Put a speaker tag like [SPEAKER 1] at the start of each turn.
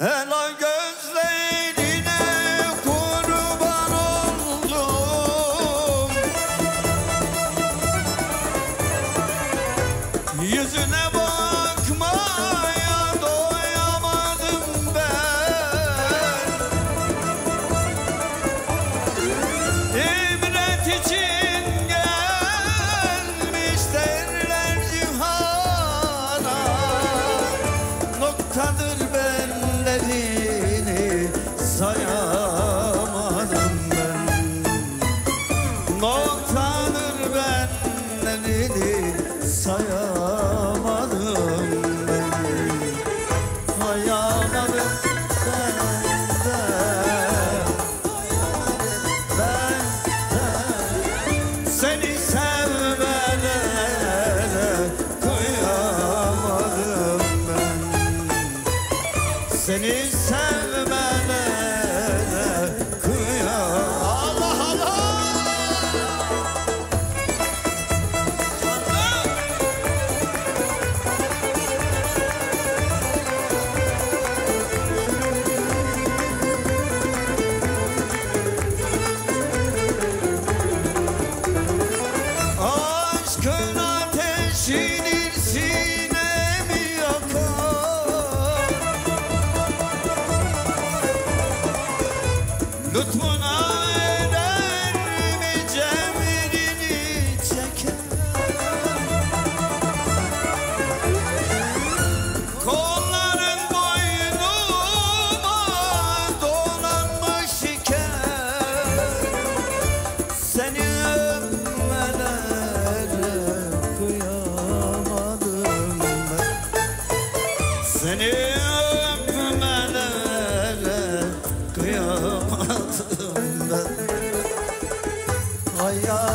[SPEAKER 1] Ela gözlerine kurban oldum. Yüzüne bakmaya doyamadım ben. İbret için gelmiş cihana. Noktadır benlerini sayamadım ben. Sayamadım ben ben seni sevmelere kıyamadım ben. Seni Aşkın ateşini sinemi Lütfen yeah.